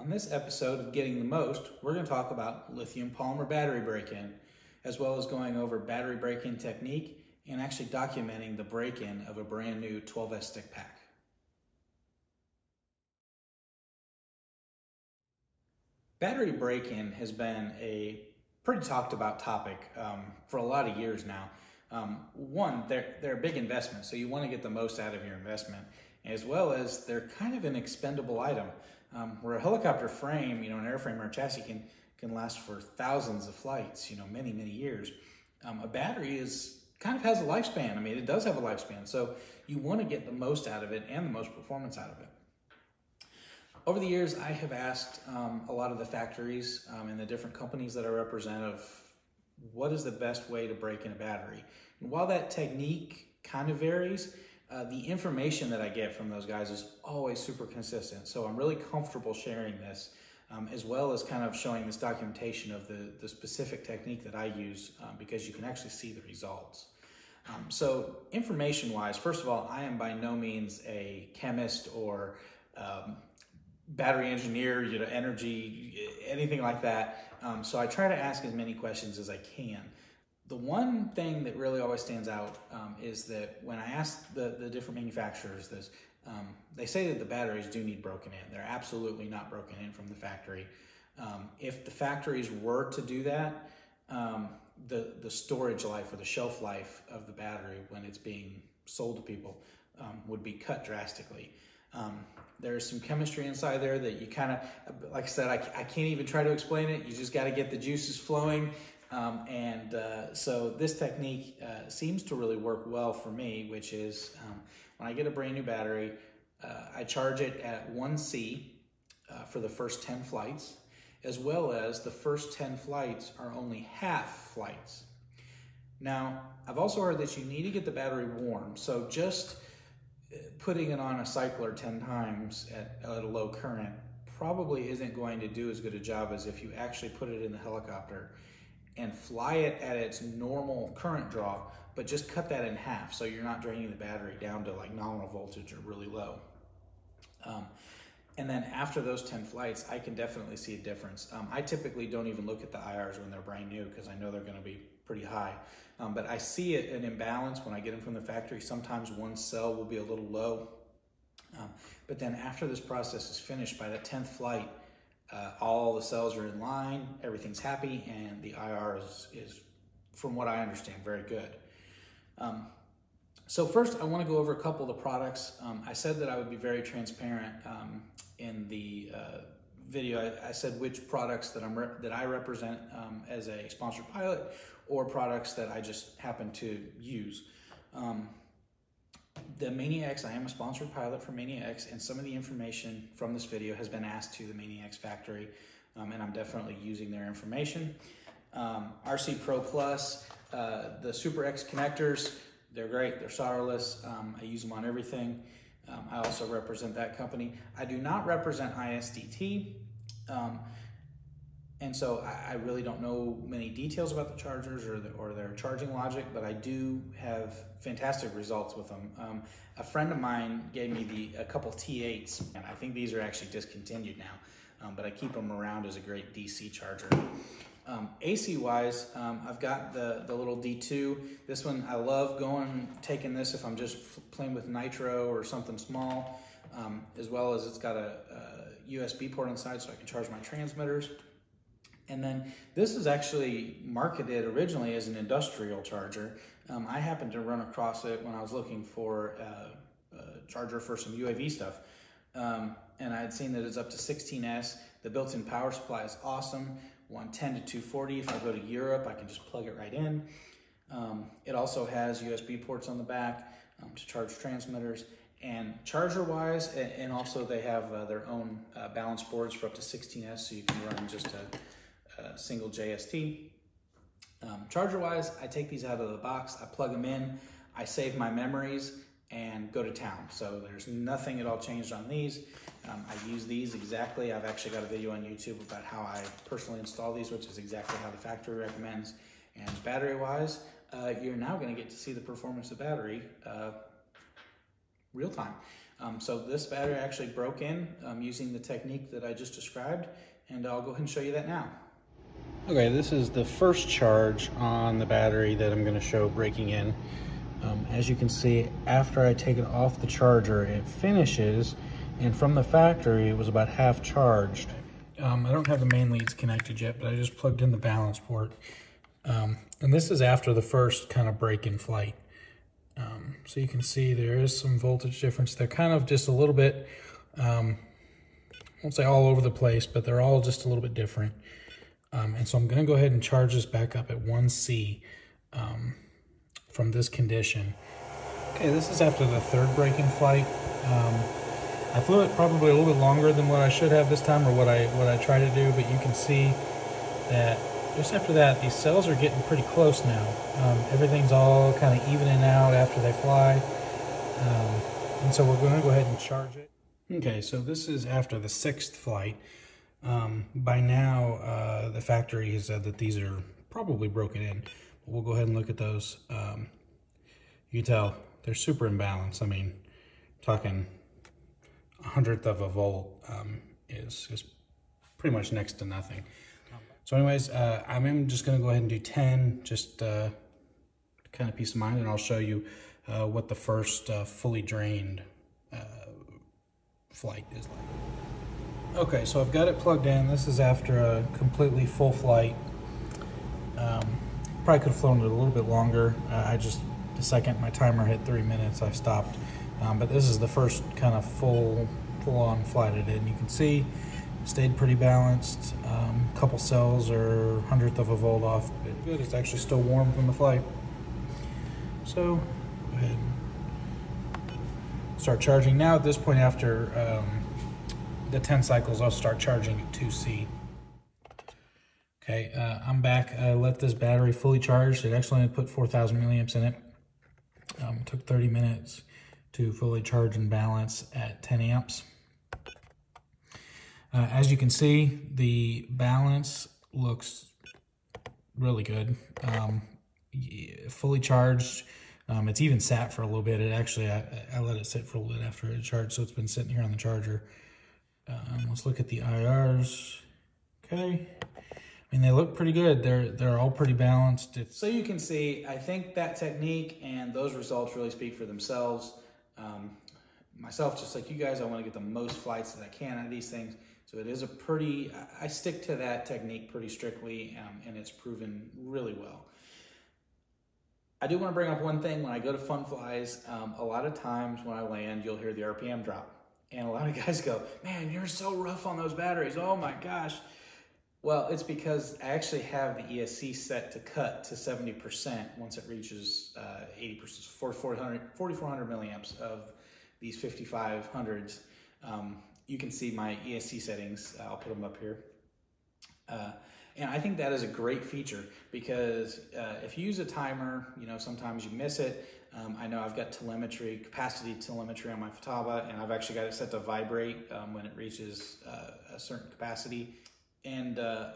On this episode of Getting the Most, we're going to talk about lithium polymer battery break-in, as well as going over battery break-in technique and actually documenting the break-in of a brand new 12S stick pack. Battery break-in has been a pretty talked about topic um, for a lot of years now. Um, one, they're, they're a big investment, so you want to get the most out of your investment, as well as they're kind of an expendable item. Um, where a helicopter frame, you know, an airframe or a chassis can can last for thousands of flights, you know, many many years. Um, a battery is kind of has a lifespan. I mean, it does have a lifespan, so you want to get the most out of it and the most performance out of it. Over the years, I have asked um, a lot of the factories um, and the different companies that I represent of what is the best way to break in a battery. And while that technique kind of varies, uh, the information that I get from those guys is always super consistent. So I'm really comfortable sharing this, um, as well as kind of showing this documentation of the, the specific technique that I use um, because you can actually see the results. Um, so information wise, first of all, I am by no means a chemist or um, battery engineer, you know, energy, anything like that. Um, so I try to ask as many questions as I can. The one thing that really always stands out um, is that when I ask the, the different manufacturers this, um, they say that the batteries do need broken in. They're absolutely not broken in from the factory. Um, if the factories were to do that, um, the, the storage life or the shelf life of the battery when it's being sold to people um, would be cut drastically. Um, there's some chemistry inside there that you kind of, like I said, I, I can't even try to explain it. You just got to get the juices flowing. Um, and uh, so this technique uh, seems to really work well for me, which is um, when I get a brand new battery, uh, I charge it at 1C uh, for the first 10 flights, as well as the first 10 flights are only half flights. Now, I've also heard that you need to get the battery warm, so just putting it on a cycler 10 times at, at a low current probably isn't going to do as good a job as if you actually put it in the helicopter and fly it at its normal current draw, but just cut that in half so you're not draining the battery down to like nominal voltage or really low. Um, and then after those 10 flights, I can definitely see a difference. Um, I typically don't even look at the IRs when they're brand new because I know they're going to be pretty high. Um, but I see it, an imbalance when I get them from the factory. Sometimes one cell will be a little low. Um, but then after this process is finished, by the 10th flight, uh, all the cells are in line, everything's happy, and the IR is, is from what I understand, very good. Um, so first, I want to go over a couple of the products. Um, I said that I would be very transparent um, in the uh, video. I, I, said which products that I'm that I represent um, as a sponsored pilot, or products that I just happen to use. Um, the Mania I am a sponsored pilot for Mania X, and some of the information from this video has been asked to the Mania X factory, um, and I'm definitely using their information. Um, RC Pro Plus, uh, the Super X connectors, they're great, they're solderless. Um, I use them on everything. Um, I also represent that company. I do not represent ISDT. And so I, I, really don't know many details about the chargers or, the, or their charging logic, but I do have fantastic results with them. Um, a friend of mine gave me the a couple T8s, and I think these are actually discontinued now, um, but I keep them around as a great DC charger. Um, AC wise, um, I've got the, the little D2. This one, I love going, taking this if I'm just playing with nitro or something small, um, as well as it's got a, a USB port inside so I can charge my transmitters. And then this is actually marketed originally as an industrial charger. Um, I happened to run across it when I was looking for a, a charger for some UAV stuff. Um, and I had seen that it's up to 16S. The built-in power supply is awesome. 110 to 240. If I go to Europe, I can just plug it right in. Um, it also has USB ports on the back um, to charge transmitters. And charger-wise, and also they have uh, their own uh, balance boards for up to 16S, so you can run just a single JST. Um, charger wise, I take these out of the box, I plug them in, I save my memories and go to town. So there's nothing at all changed on these. Um, I use these exactly. I've actually got a video on YouTube about how I personally install these, which is exactly how the factory recommends. And battery wise, uh, you're now gonna get to see the performance of battery uh, real time. Um, so this battery actually broke in um, using the technique that I just described, and I'll go ahead and show you that now. Okay, this is the first charge on the battery that I'm gonna show breaking in. Um, as you can see, after I take it off the charger, it finishes, and from the factory, it was about half charged. Um, I don't have the main leads connected yet, but I just plugged in the balance port. Um, and this is after the first kind of break in flight. Um, so you can see there is some voltage difference. They're kind of just a little bit, um, I won't say all over the place, but they're all just a little bit different. Um, and so I'm going to go ahead and charge this back up at 1C um, from this condition. Okay, this is after the third break in flight. Um, I flew it probably a little bit longer than what I should have this time or what I what I try to do, but you can see that just after that, these cells are getting pretty close now. Um, everything's all kind of evening out after they fly. Um, and so we're going to go ahead and charge it. Okay, so this is after the sixth flight. Um, by now, uh, the factory has said that these are probably broken in. But we'll go ahead and look at those. Um, you tell they're super imbalanced. I mean, talking a hundredth of a volt um, is, is pretty much next to nothing. So anyways, uh, I'm just gonna go ahead and do 10, just uh, kind of peace of mind, and I'll show you uh, what the first uh, fully drained uh, flight is like. Okay, so I've got it plugged in. This is after a completely full flight. Um, probably could have flown it a little bit longer. Uh, I just, the second my timer hit three minutes, I stopped. Um, but this is the first kind of full, full-on flight it in. You can see stayed pretty balanced. A um, couple cells are hundredth of a volt off, but good. It's actually still warm from the flight. So go ahead start charging. Now at this point after um, the 10 cycles, I'll start charging at 2C. Okay, uh, I'm back. I let this battery fully charged. It actually only put 4,000 milliamps in it. Um, it took 30 minutes to fully charge and balance at 10 amps. Uh, as you can see, the balance looks really good. Um, fully charged. Um, it's even sat for a little bit. It actually, I, I, let it sit for a little bit after it charged, so it's been sitting here on the charger. Um, let's look at the IRs. Okay. I mean, they look pretty good. They're they're all pretty balanced. It's so you can see, I think that technique and those results really speak for themselves. Um, myself, just like you guys, I want to get the most flights that I can out of these things. So it is a pretty, I stick to that technique pretty strictly, um, and it's proven really well. I do want to bring up one thing. When I go to Fun Flies, um, a lot of times when I land, you'll hear the RPM drop. And a lot of guys go, man, you're so rough on those batteries. Oh my gosh. Well, it's because I actually have the ESC set to cut to 70% once it reaches uh, 80%, 4,400, 4,400 milliamps of these 5500s. Um, you can see my ESC settings. I'll put them up here. And I think that is a great feature because uh, if you use a timer, you know, sometimes you miss it. Um, I know I've got telemetry, capacity telemetry on my Futaba, and I've actually got it set to vibrate um, when it reaches uh, a certain capacity. And uh,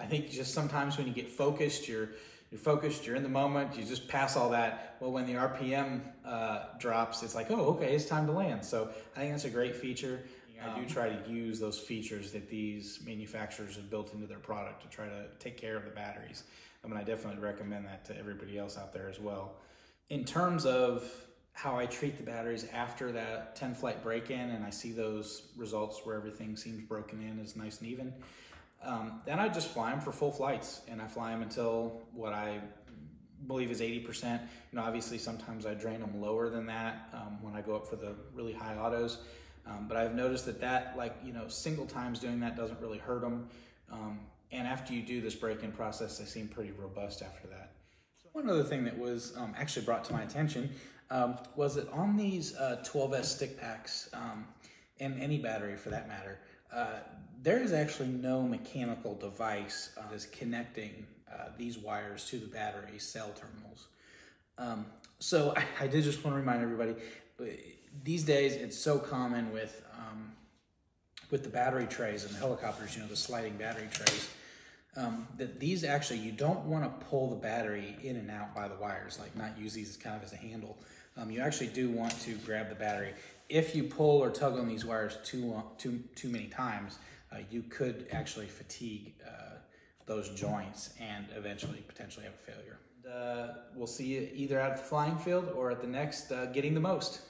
I think just sometimes when you get focused, you're you're focused, you're in the moment, you just pass all that. Well, when the RPM uh, drops, it's like, oh, okay, it's time to land. So I think that's a great feature. I do try to use those features that these manufacturers have built into their product to try to take care of the batteries. I mean, I definitely recommend that to everybody else out there as well. In terms of how I treat the batteries after that 10 flight break in and I see those results where everything seems broken in is nice and even, um, then I just fly them for full flights and I fly them until what I believe is 80%. You know, obviously sometimes I drain them lower than that um, when I go up for the really high autos. Um, but I've noticed that that, like, you know, single times doing that doesn't really hurt them. Um, and after you do this break-in process, they seem pretty robust after that. One other thing that was um, actually brought to my attention um, was that on these uh, 12S stick packs, um, and any battery for that matter, uh, there is actually no mechanical device uh, that is connecting uh, these wires to the battery cell terminals. Um, so I, I, did just want to remind everybody, these days it's so common with um, with the battery trays and the helicopters, you know, the sliding battery trays, um, that these actually, you don't want to pull the battery in and out by the wires, like not use these as kind of as a handle. Um, you actually do want to grab the battery. if you pull or tug on these wires too too too many times, uh, you could actually fatigue uh, those joints and eventually potentially have a failure. Uh, we'll see you either at the flying field or at the next uh, getting the most.